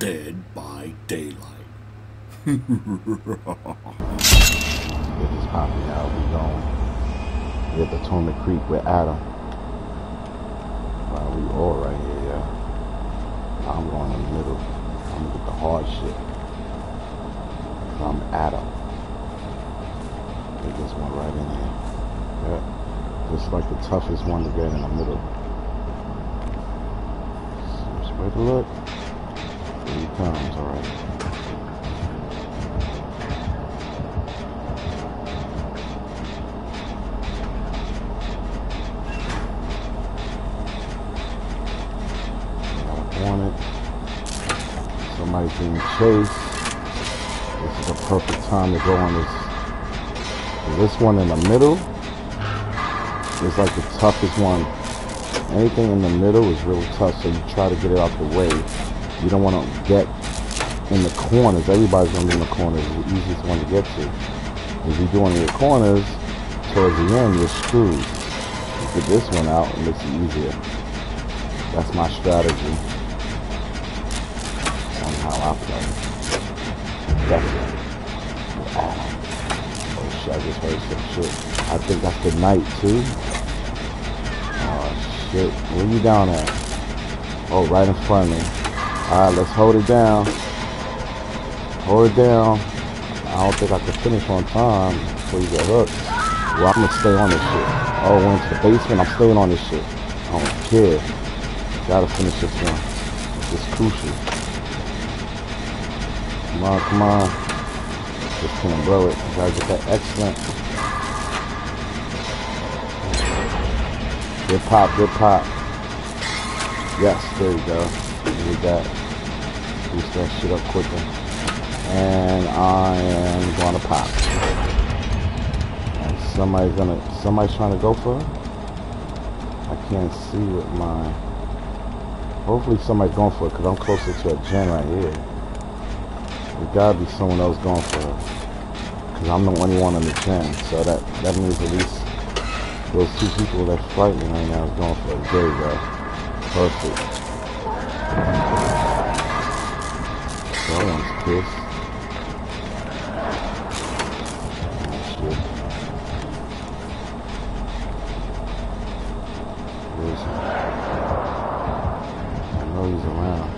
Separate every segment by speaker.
Speaker 1: Dead by Daylight.
Speaker 2: Get this popping out. We going. We at the Potomac Creek with Adam. Wow, we all right here, yeah. I'm going in the middle. I'm gonna get the hard shit. I'm Adam. Get this one right in here. Yeah. Just like the toughest one to get in the middle. Just wait to look. Comes, alright. wanted. Somebody's being chased. This is a perfect time to go on this. This one in the middle is like the toughest one. Anything in the middle is real tough, so you try to get it out the way. You don't want to get in the corners. Everybody's going to be in the corners. It's the easiest one to get to. If you're doing your corners, towards the end, you're screwed. You get this one out, it makes it easier. That's my strategy on how I play. Definitely. Oh, oh shit, I just heard some shit. I think that's the night too. Oh shit. Where you down at? Oh, right in front of me. Alright, let's hold it down. Hold it down. I don't think I can finish on time before you get hooked. Well, I'm gonna stay on this shit. Oh, went to the basement. I'm staying on this shit. I don't care. Gotta finish this one. It's crucial. Come on, come on. Just can't blow it. Gotta get that excellent. Good pop, good pop. Yes, there you go. Need that. Boost that shit up quicker. And I am gonna pop. And somebody's gonna, somebody's trying to go for it. I can't see with my, hopefully somebody's going for it because I'm closer to a gen right here. There gotta be someone else going for it. Because I'm the only one on the gen. So that, that means at least those two people that's fighting right now is going for it. There you go. Perfect. Oh, shit. I know he's around.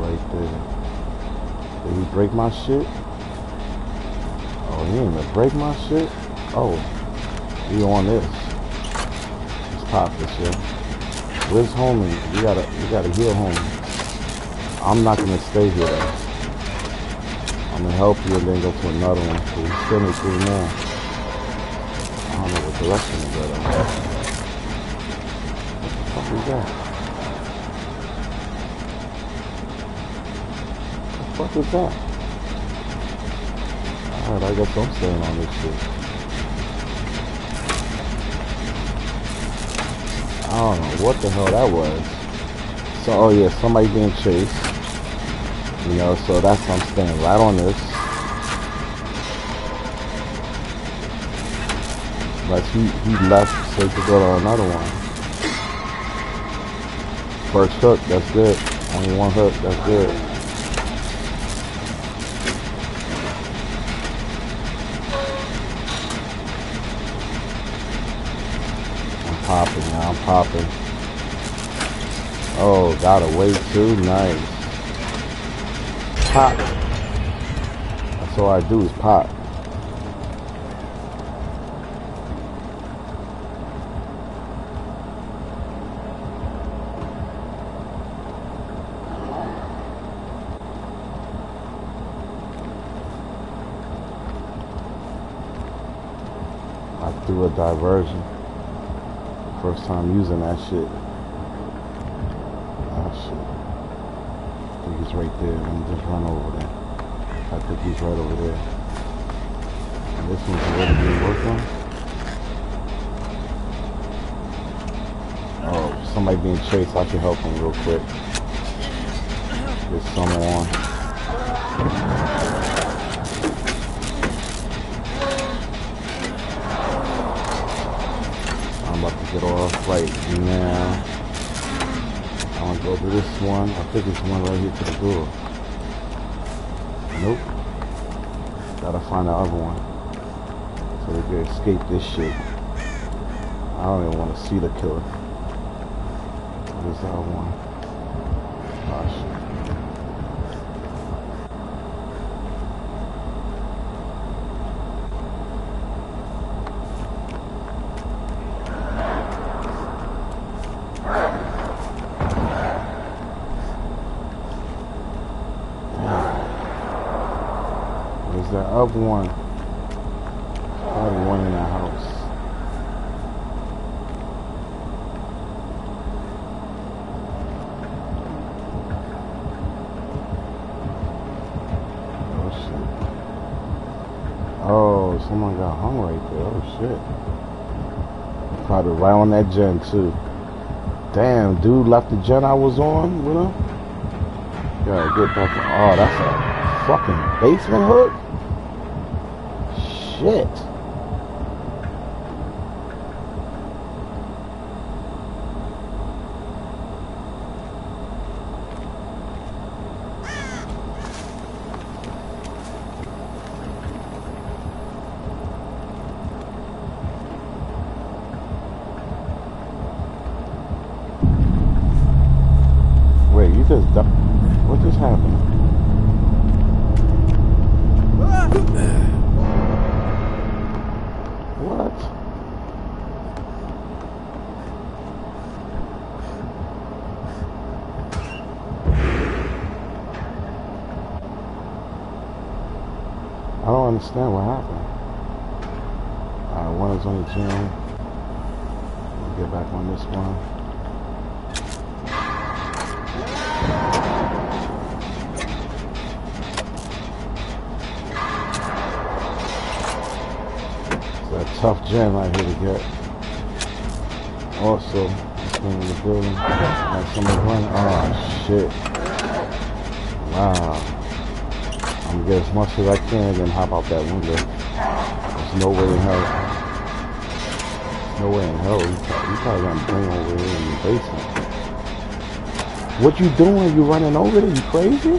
Speaker 2: Right there. Did he break my shit? Oh, he didn't even break my shit? Oh, he on this. Let's pop this shit. Where's homie? We gotta, we gotta heal homie. I'm not gonna stay here though. I'm gonna help you and then go to another one. So we still need three more. I don't know what direction to go. What the fuck is that? What the fuck is that? Alright, I guess I'm staying on this shit. I don't know what the hell that was. So, oh yeah, somebody being chased. You know, so that's I'm staying right on this. But he, he left so he could go to another one. First hook, that's good. Only one hook, that's good. I'm popping now, I'm popping. Oh, got away too nice. Pop. That's all I do is pop. I threw a diversion. First time using that shit. Oh shit. I think he's right there. Let me just run over there. I think he's right over there. And this one's already being worked on. Oh, somebody being chased. I can help him real quick. There's someone. Get off right now. I'm gonna go to this one. I think it's one right here to the door. Nope. Gotta find the other one. So we can escape this shit. I don't even want to see the killer. Where's other one? Oh shit. Other one? Probably one in the house. Oh shit. Oh, someone got hung right there. Oh shit. Probably right on that gen too. Damn, dude left the gen I was on with him. Gotta get back. Oh, that's a fucking basement hook? Shit. Wait, you just du- what just happened? What? I don't understand what happened. Alright, one is on the gen. We'll get back on this one. It's a tough gen right here to get. Also, in the building. Got someone running. Oh shit. Wow. Get as much as I can and then hop out that window. There's no way in hell. No way in hell. You probably, probably gonna bring over here in the basement. What you doing? You running over there? You crazy?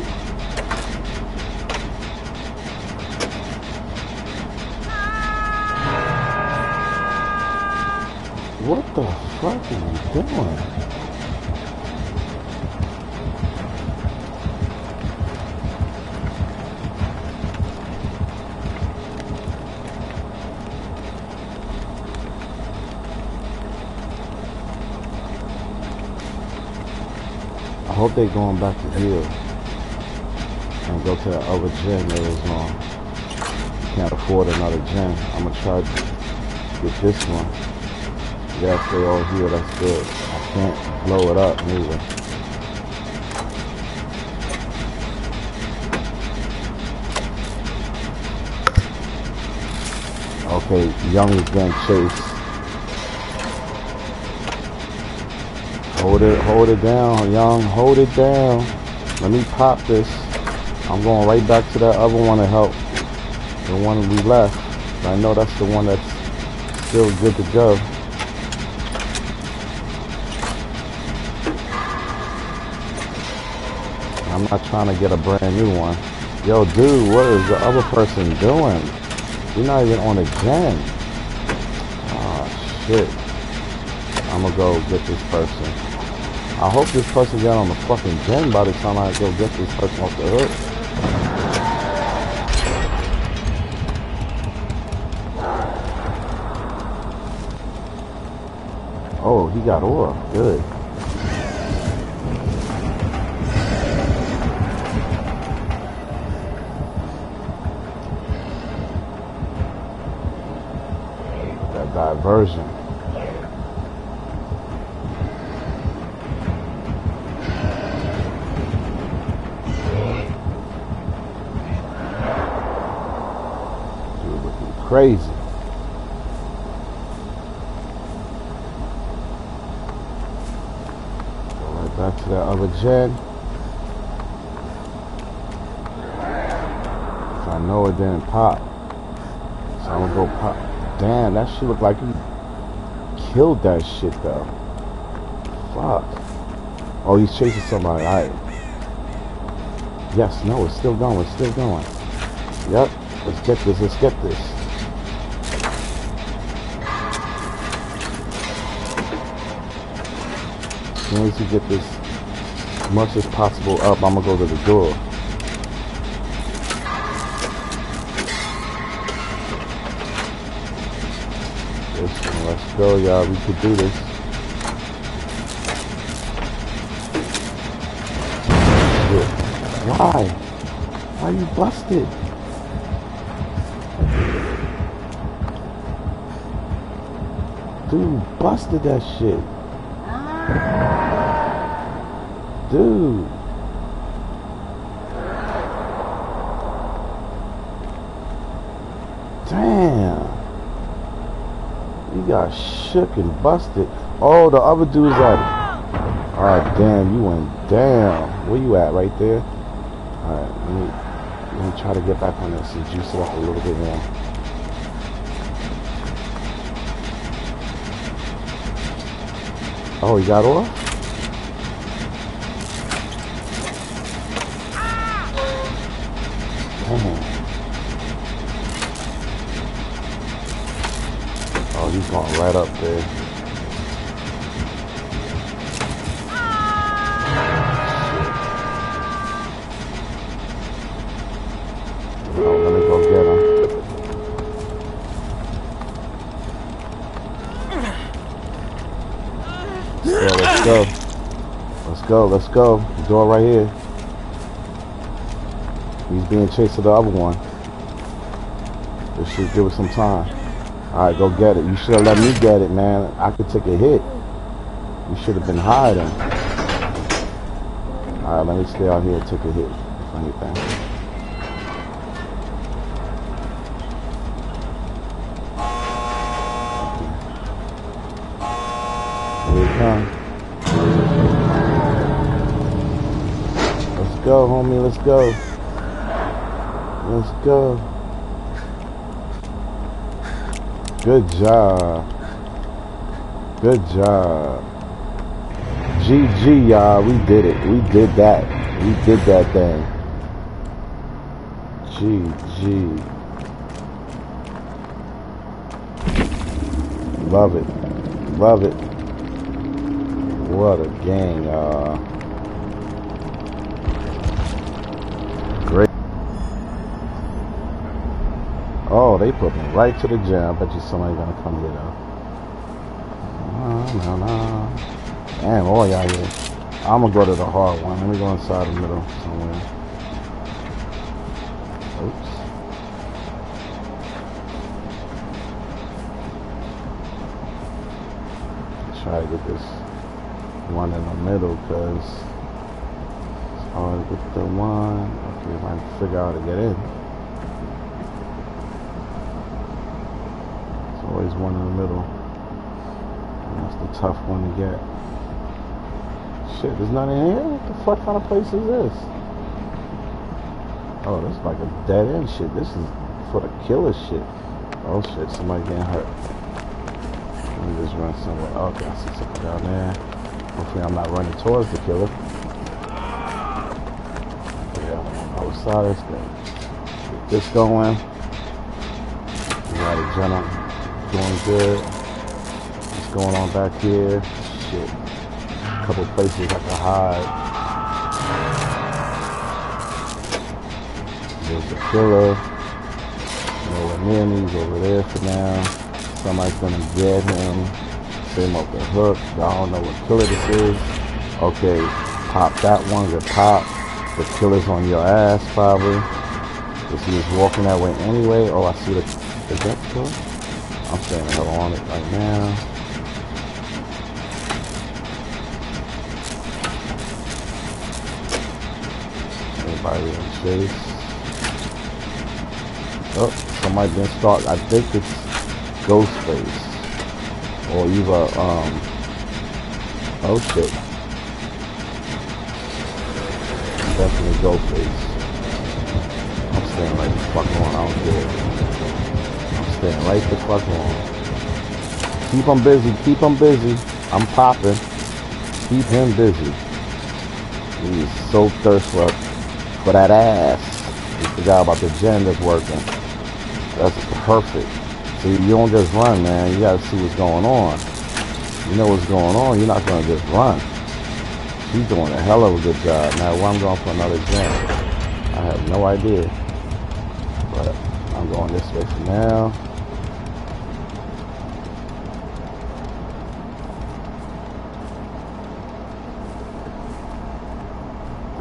Speaker 2: What the fuck are you doing? I hope they're going back to here and go to the other gen they was on. Can't afford another gen. I'm gonna try to get this one. Yeah, stay all here, that's good. I can't blow it up neither. Okay, Young is getting chased. It, hold it down, Young, hold it down. Let me pop this. I'm going right back to that other one to help. The one we left. I know that's the one that's still good to go. I'm not trying to get a brand new one. Yo, dude, what is the other person doing? You're not even on a gen. Oh, shit. I'm gonna go get this person. I hope this person got on the fucking gen by the time I go get this person off the hook. Oh, he got off. Good. That diversion. Crazy. Go right back to that other gen. I know it didn't pop. So I'm gonna go pop. Damn, that shit looked like he killed that shit though. Fuck. Oh, he's chasing somebody. Alright. Yes, no, it's still going. It's still going. Yep. Let's get this. Let's get this. As soon as you get this as much as possible up, I'm gonna go to the door. Let's go, y'all. We could do this. Why? Why you busted? Dude, busted that shit. Ah. Dude. Damn. You got shook and busted. Oh, the other dude's at it. Oh, damn, you went down. Where you at? Right there? Alright, let me, let me try to get back on this and juice it up a little bit more. Oh, he got off? Damn. Oh, he's right up there. Let's go. Let's go. Let's go. The door right here. He's being chased to the other one. This should give us some time. Alright, go get it. You should have let me get it, man. I could take a hit. You should have been hiding. Alright, let me stay out here and take a hit, if anything. Here he comes. Let's go, homie. Let's go. Let's go. Good job. Good job. GG, y'all. We did it. We did that. We did that thing. GG. Love it. Love it. What a game, y'all. Oh, they put me right to the. I bet you somebody gonna come get up. No, no. Damn, oh, all y'all here. I'm gonna go to the hard one. Let me go inside the middle somewhere. Oops. Try to get this one in the middle because it's hard to get the one. Okay, might figure out how to get in. One in the middle. That's the tough one to get. Shit, there's nothing eh, in here? What the fuck kind of place is this? Oh, this is like a dead end shit. This is for the killer shit. Oh shit, somebody getting hurt. Let me just run somewhere. Oh, okay, I see something down there. Hopefully I'm not running towards the killer. Yeah, outside, let's go. Get this going. We gotta jump going good. What's going on back here? Shit. A couple places I can hide. There's a killer. Me. He's over there for now. Somebody's gonna get him. Same up the hook. I don't know what killer this is. Okay, pop that one. Good pop. The killer's on your ass probably. Because he was walking that way anyway. Oh, I see the, the death killer. I'm staying the hell on it right now. Anybody in chase? Oh, somebody been stalked. I think it's Ghostface. Or either, um, oh shit. Definitely Ghostface. I'm staying like fuck on, I don't care staying right the fuck on. Keep him busy. Keep him busy. I'm popping. Keep him busy. He's so thirsty for that ass. You forgot about the gen that's working. That's perfect. See, you don't just run, man. You gotta see what's going on. You know what's going on. You're not gonna just run. He's doing a hell of a good job. Now, why I'm going for another gen, I have no idea. But I'm going this way for now.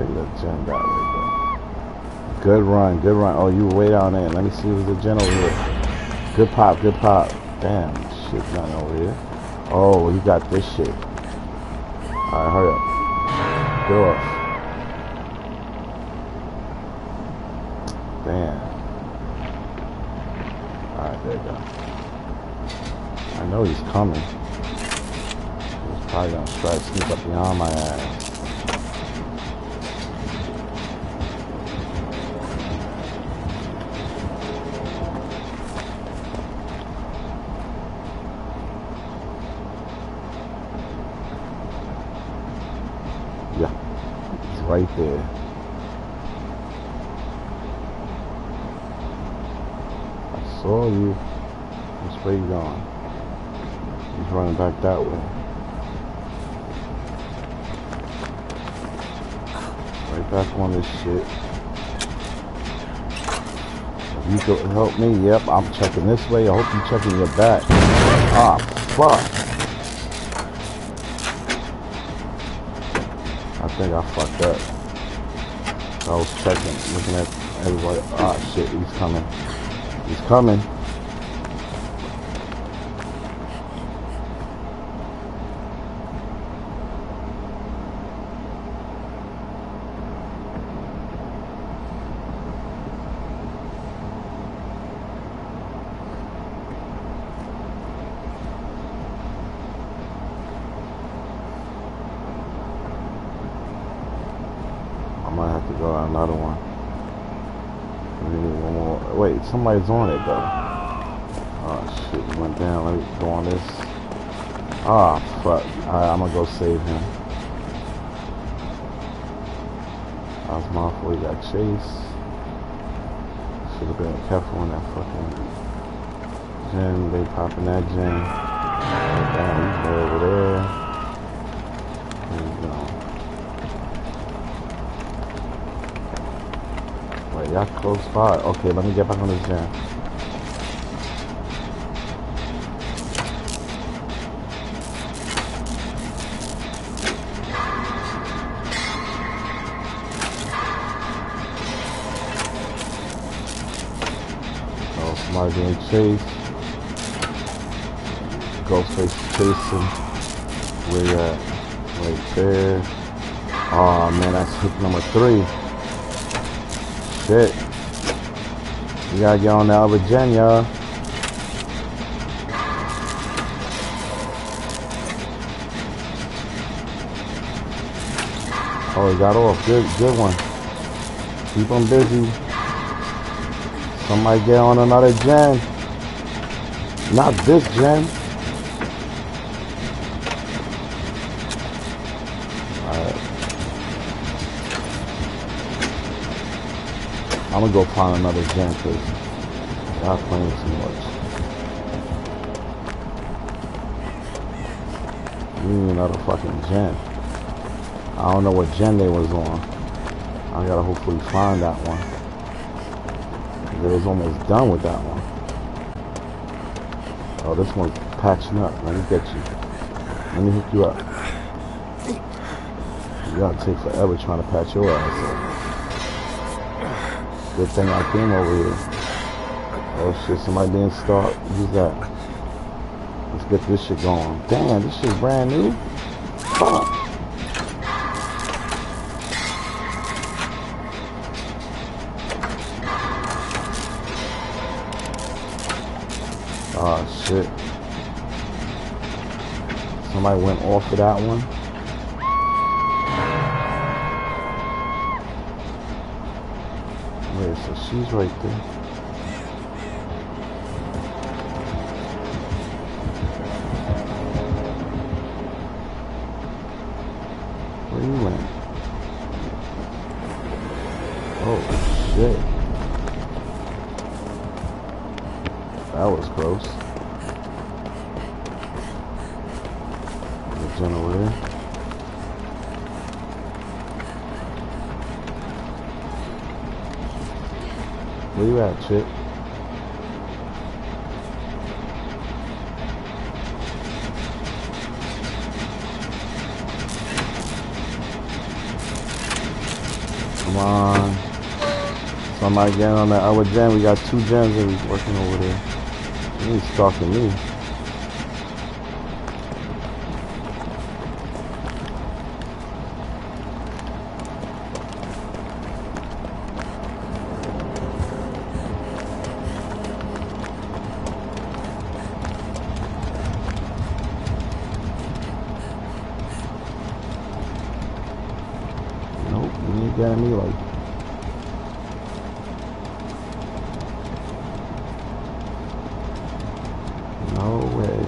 Speaker 2: Take that way, bro. Good run, good run. Oh, you way down there. Let me see who's the gen over here. Good pop, good pop. Damn, shit, nothing over here. Oh, he got this shit. Alright, hurry up. Get off. Damn. Alright, there you go. I know he's coming. He's probably gonna try to sneak up behind my ass. Right there. I saw you. Which way going? He's running back that way. Right back on this shit. If you could help me, yep, I'm checking this way. I hope you're checking your back. Ah, fuck. I think I fucked up. I was checking, looking at everybody. Ah, shit, he's coming. He's coming. I might have to go on another one. We need one more. Wait, somebody's on it though. Oh shit, went down. Let me go on this. Ah, fuck. Alright, I'm gonna go save him. I was mindful he got chased. Should have been careful in that fucking gen. They popping that gen. Oh, he's over. There you go. Wait, y'all close by. Okay, let me get back on this gen. Oh, somebody being chased. Ghostface chasing. Where you at? Right there. Oh man, that's hook number three. Shit. We gotta get on that Virginia. Oh, he got off. Good, good one. Keep him busy. Somebody get on another gen. Not this gen. I'm gonna go find another gen because y'all playing too much. We need another fucking gen. I don't know what gen they was on. I gotta hopefully find that one. It was almost done with that one. Oh, this one's patching up. Let me get you. Let me hook you up. You gotta take forever trying to patch your ass up. Good thing I came over here. Oh shit, somebody being stalked. Who's that? Let's get this shit going. Damn, this shit's brand new. Fuck. Oh shit. Somebody went off of that one. Wait, so she's right there. Come on. Somebody getting on that other gen. We got two gens that he's working over there. He's stalking me. No way.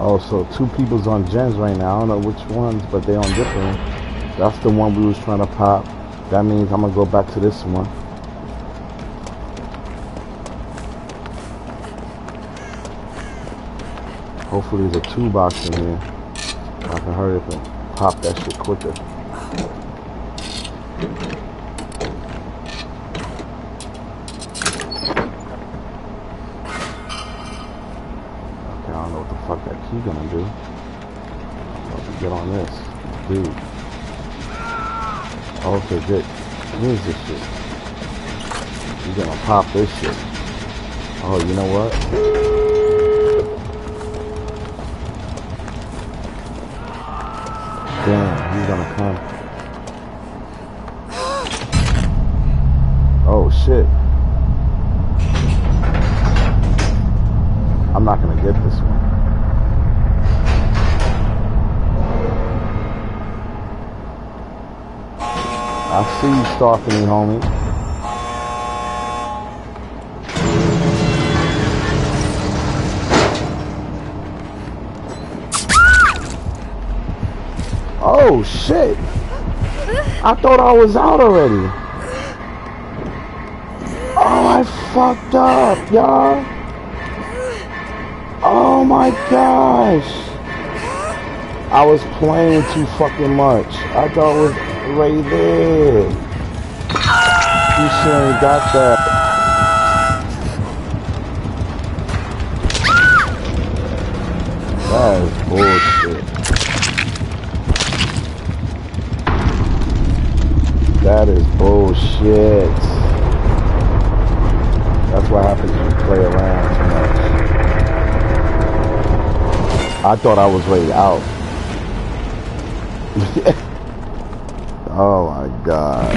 Speaker 2: Oh, so two people's on gens right now. I don't know which ones, but they on different. That's the one we was trying to pop. That means I'm gonna go back to this one. Hopefully there's a two box in here. I can hurry up and pop that shit quicker. Okay, I don't know what the fuck that key gonna do. This. Dude. Okay, good. Here's this shit. You gonna pop this shit. Oh, you know what? Damn, he's gonna come. Oh shit. I'm not gonna get this one. I see you stalking me, homie. Oh shit! I thought I was out already. Oh, I fucked up, y'all. Oh my gosh. I was playing too fucking much. I thought it was right there. You sure have got that. That is bullshit. That is bullshit. That's what happens when you play around too much. I thought I was way out. oh my god.